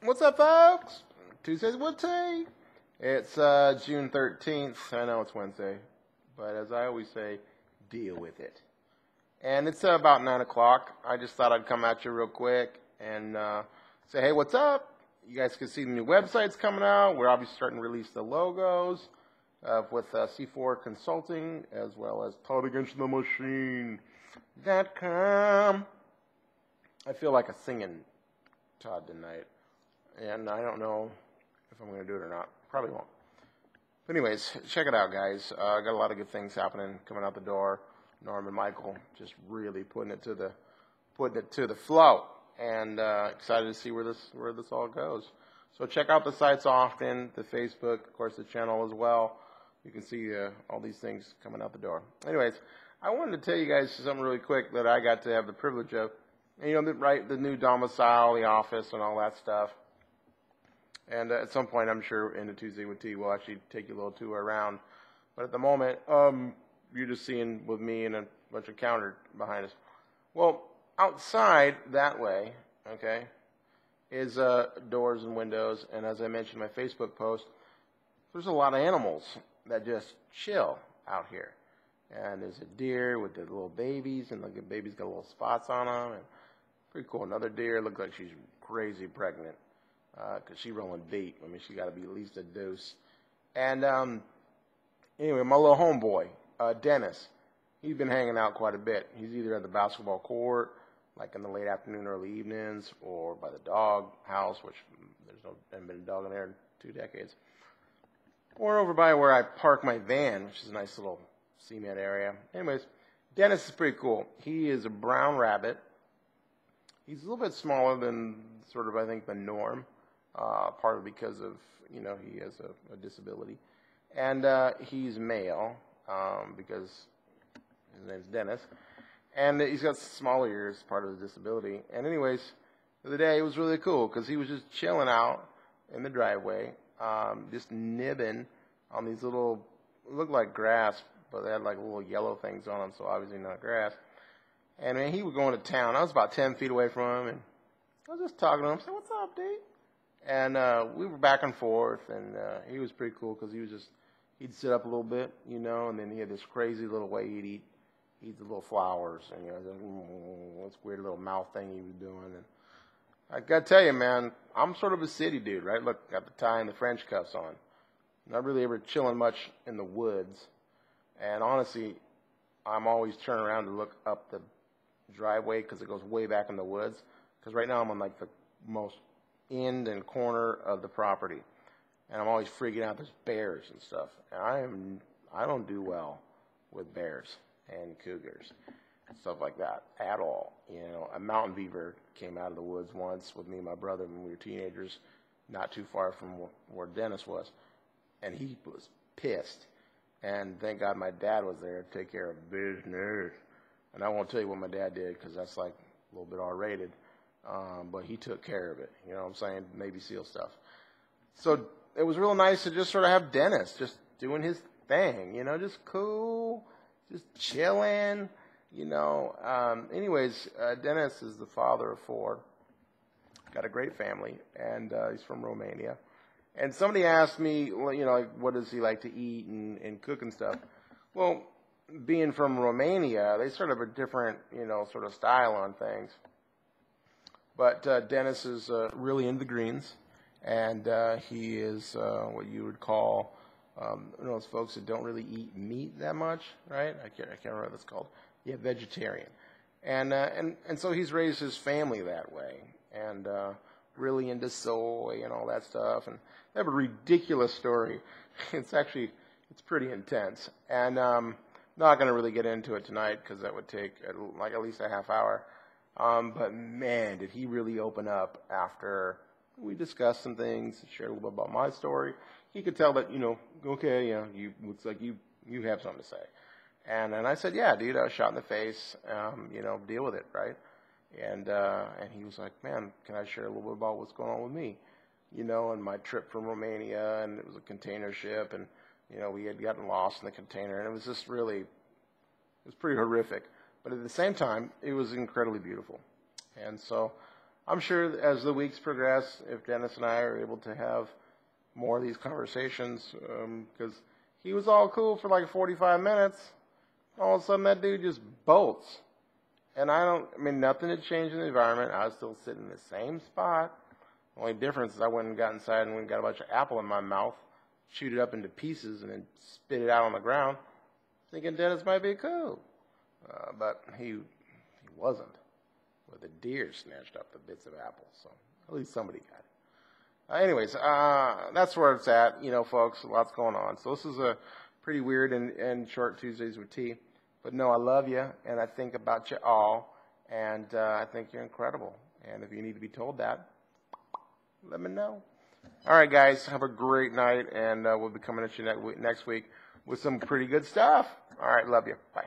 What's up, folks? Tuesday's Wednesday. It's uh, June 13th. I know it's Wednesday, but as I always say, deal with it. And it's uh, about 9 o'clock. I just thought I'd come at you real quick and uh, say, hey, what's up? You guys can see the new websites coming out. We're obviously starting to release the logos with uh, C4 Consulting as well as Todd Against the Machine.com. I feel like a singing Todd tonight and I don't know if I'm going to do it or not. Probably won't. But anyways, check it out, guys. Uh, got a lot of good things happening coming out the door. Norm and Michael just really putting it to the putting it to the flow, and uh, excited to see where this where this all goes. So check out the sites often, the Facebook, of course, the channel as well. You can see uh, all these things coming out the door. Anyways, I wanted to tell you guys something really quick that I got to have the privilege of. You know, the, right, the new domicile, the office, and all that stuff. And uh, at some point, I'm sure in the Tuesday with T, we'll actually take you a little tour around. But at the moment, um, you're just seeing with me and a bunch of counter behind us. Well, outside that way, okay, is uh, doors and windows. And as I mentioned in my Facebook post, there's a lot of animals that just chill out here. And there's a deer with the little babies, and the baby's got little spots on them. And pretty cool. Another deer looks like she's crazy pregnant because uh, she rolling deep. I mean, she got to be at least a dose. And um, anyway, my little homeboy, uh, Dennis, he's been hanging out quite a bit. He's either at the basketball court, like in the late afternoon, early evenings, or by the dog house, which there's no hasn't been a dog in there in two decades, or over by where I park my van, which is a nice little cement area. Anyways, Dennis is pretty cool. He is a brown rabbit. He's a little bit smaller than sort of I think the norm uh, partly because of you know he has a, a disability, and uh, he's male um, because his name's Dennis, and he's got smaller ears, part of his disability. And anyways, the other day it was really cool because he was just chilling out in the driveway, um, just nibbing on these little looked like grass, but they had like little yellow things on them, so obviously not grass. And man, he was going to town. I was about ten feet away from him, and I was just talking to him. I said, "What's up, dude?" And uh, we were back and forth, and uh, he was pretty cool because he was just he'd sit up a little bit, you know, and then he had this crazy little way he'd eat eat the little flowers, and you know, this, mm, this weird little mouth thing he was doing. And I gotta tell you, man, I'm sort of a city dude, right? Look, got the tie and the French cuffs on. Not really ever chilling much in the woods, and honestly, I'm always turning around to look up the driveway because it goes way back in the woods. Because right now I'm on like the most end and corner of the property. And I'm always freaking out. There's bears and stuff. And I am, I don't do well with bears and cougars and stuff like that at all. You know, a mountain beaver came out of the woods once with me and my brother when we were teenagers, not too far from where Dennis was, and he was pissed. And thank God my dad was there to take care of business. And I won't tell you what my dad did because that's like a little bit R-rated. Um, but he took care of it. You know what I'm saying? Navy SEAL stuff. So it was real nice to just sort of have Dennis just doing his thing, you know, just cool, just chilling, you know. Um, anyways, uh, Dennis is the father of four. Got a great family, and uh, he's from Romania. And somebody asked me, you know, like, what does he like to eat and, and cook and stuff? Well, being from Romania, they sort of have a different, you know, sort of style on things. But uh, Dennis is uh, really into the greens, and uh, he is uh, what you would call um, you know, those folks that don't really eat meat that much, right? I can't, I can't remember what it's called. Yeah, vegetarian. And, uh, and, and so he's raised his family that way, and uh, really into soy and all that stuff. And they have a ridiculous story. It's actually, it's pretty intense. And um, not going to really get into it tonight because that would take like at least a half hour. Um, but man, did he really open up after we discussed some things, shared a little bit about my story. He could tell that, you know, okay, you know, you looks like you you have something to say. And and I said, yeah, dude, I was shot in the face. Um, you know, deal with it, right? And uh, and he was like, man, can I share a little bit about what's going on with me? You know, and my trip from Romania, and it was a container ship, and you know, we had gotten lost in the container, and it was just really, it was pretty horrific. But at the same time, it was incredibly beautiful. And so I'm sure as the weeks progress, if Dennis and I are able to have more of these conversations, um, because he was all cool for like 45 minutes, all of a sudden that dude just bolts. And I don't, I mean, nothing had changed in the environment. I was still sitting in the same spot. The only difference is I went and got inside and went and got a bunch of apple in my mouth, chewed it up into pieces, and then spit it out on the ground, thinking Dennis might be cool. Uh, but he, he wasn't. Well, the deer snatched up the bits of apple, so at least somebody got it. Uh, anyways, uh, that's where it's at, you know, folks. Lots going on. So this is a pretty weird and, and short Tuesdays with T. But no, I love you, and I think about you all, and uh, I think you're incredible. And if you need to be told that, let me know. All right, guys, have a great night, and uh, we'll be coming at you next week with some pretty good stuff. All right, love you. Bye.